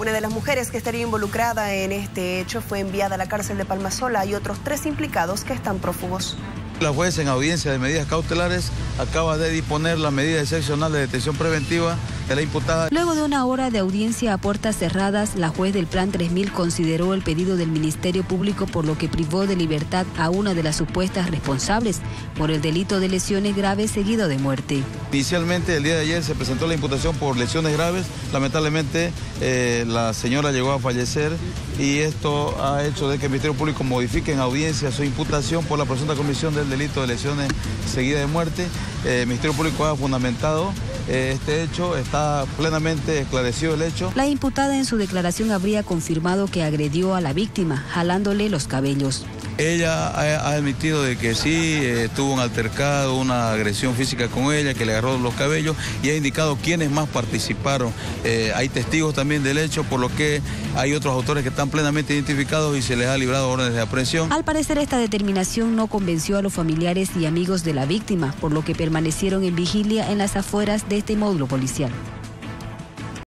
Una de las mujeres que estaría involucrada en este hecho fue enviada a la cárcel de Palmasola y otros tres implicados que están prófugos. La juez en audiencia de medidas cautelares acaba de disponer la medida excepcional de detención preventiva de la imputada. Luego de una hora de audiencia a puertas cerradas, la juez del Plan 3000 consideró el pedido del Ministerio Público por lo que privó de libertad a una de las supuestas responsables por el delito de lesiones graves seguido de muerte. Inicialmente el día de ayer se presentó la imputación por lesiones graves. Lamentablemente eh, la señora llegó a fallecer y esto ha hecho de que el Ministerio Público modifique en audiencia su imputación por la presunta comisión del delito de lesiones seguidas de muerte. Eh, el Ministerio Público ha fundamentado eh, este hecho, está plenamente esclarecido el hecho. La imputada en su declaración habría confirmado que agredió a la víctima, jalándole los cabellos. Ella ha, admitido de que sí, eh, tuvo un altercado, una agresión física con ella, que le agarró los cabellos y ha indicado quiénes más participaron. Eh, hay testigos también del hecho, por lo que hay otros autores que están plenamente identificados y se les ha librado órdenes de aprehensión. Al parecer esta determinación no convenció a los familiares y amigos de la víctima, por lo que permanecieron en vigilia en las afueras de este módulo policial.